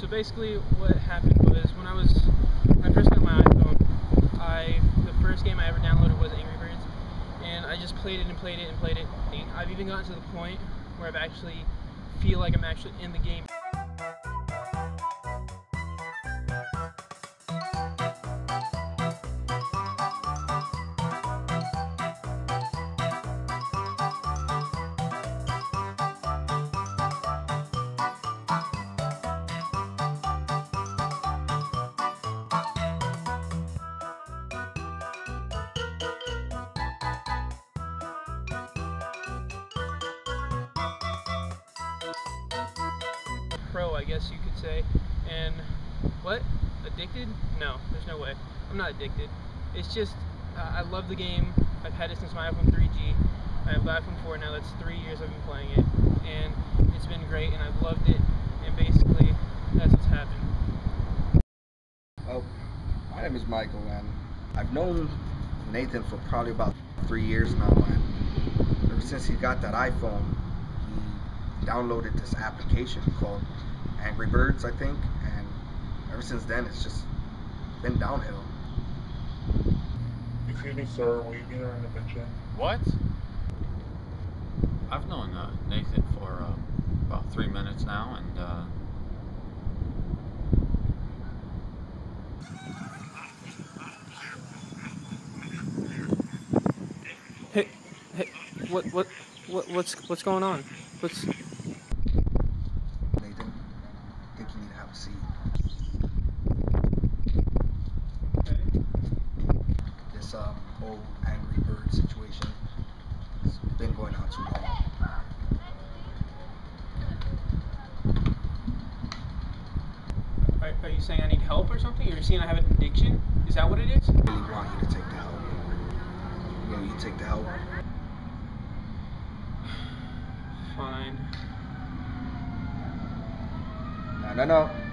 so basically, what happened was when I was when I first got my iPhone, I the first game I ever downloaded was Angry Birds, and I just played it and played it and played it. I've even gotten to the point where I've actually feel like I'm actually in the game. I guess you could say. And what? Addicted? No, there's no way. I'm not addicted. It's just uh, I love the game. I've had it since my iPhone 3G. I have the iPhone 4 now. That's three years I've been playing it, and it's been great, and I've loved it. And basically, that's what's happened. Well, my name is Michael, and I've known Nathan for probably about three years now, and ever since he got that iPhone, he downloaded this application called Angry Birds, I think, and ever since then, it's just been downhill. Excuse me, sir, will you get our intervention? What? I've known uh, Nathan for uh, about three minutes now, and uh, Hey, hey, what, what, what, what's, what's going on? What's, Nathan, I think you need to have a seat. This um, whole Angry Bird situation has been going on too long. are, are you saying I need help or something? Are you saying I have an addiction? Is that what it is? I really want you to take the help. You know, you take the help. Fine. No, no, no.